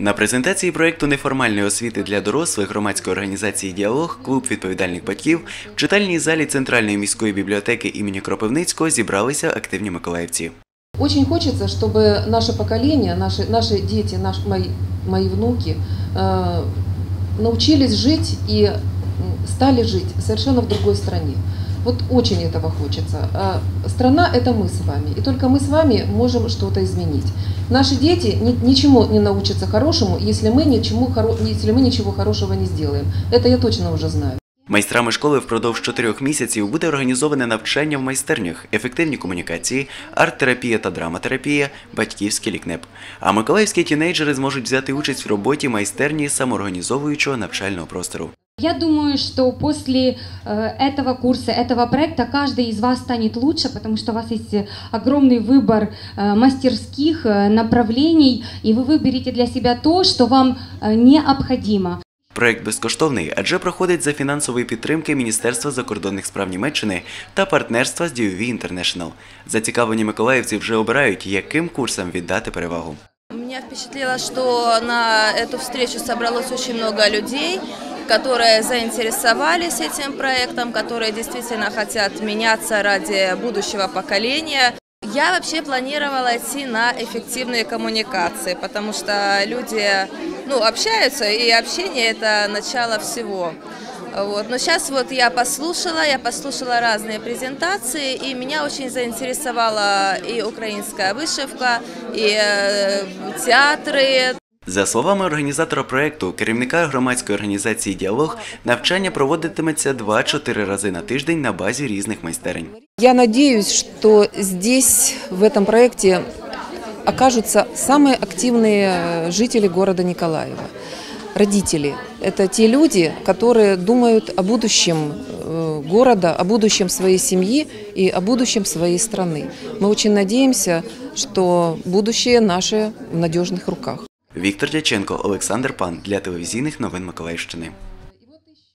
На презентації проєкту неформальної освіти для дорослих громадської організації Діалог клуб відповідальних батьків в читальній залі Центральної міської бібліотеки імені Кропивницького зібралися активні миколаївці. Очень хочется, чтобы наше поколение, наши, наши дети, наш, мои, мои внуки э, научились жить и стали жить совершенно в другой стране. Вот очень этого хочется. А страна – это мы с вами, и только мы с вами можем что-то изменить. Наши дети ни- ничему не научатся хорошему, если мы, ничему, хоро- если мы ничего хорошего не сделаем. Это я точно уже знаю. Майстрами школи впродовж чотирьох місяців буде організоване навчання в майстернях, ефективні комунікації, арт-терапія та драматерапія, батьківський лікнеп. А миколаївські тінейджери зможуть взяти участь в роботі майстерні самоорганізовуючого навчального простору. Я думаю, что после э, этого курса, этого проекта каждый из вас станет лучше, потому что у вас есть э, огромный выбор э, мастерских э, направлений, и вы выберете для себя то, что вам э, необходимо. Проект безкоштовний, адже проходить за фінансової підтримки Міністерства закордонних справ Німеччини та партнерства з DOV International. Зацікавлені миколаївці вже обирають, яким курсам віддати перевагу. Меня впечатлило, что на эту встречу собралось очень много людей, которые заинтересовались этим проектом, которые действительно хотят меняться ради будущего поколения. Я вообще планировала идти на эффективные коммуникации, потому что люди ну, общаются, и общение – это начало всего. Вот. Но сейчас вот я послушала, я послушала разные презентации, и меня очень заинтересовала и украинская вышивка, и э, театры, За словами організатора проекту, керівника громадської організації Діалог, навчання проводитиметься 2-4 рази на тиждень на базі різних майстерень. Я надеюсь, что здесь, в этом проекте, окажутся самые активные э, жители города Николаева. Родители – это те люди, которые думают о будущем э, города, о будущем своей семьи и о будущем своей страны. Мы очень надеемся, что будущее наше в надежных руках. Віктор Дяченко, Олександр Пан для телевізійних новин Миколаївщини.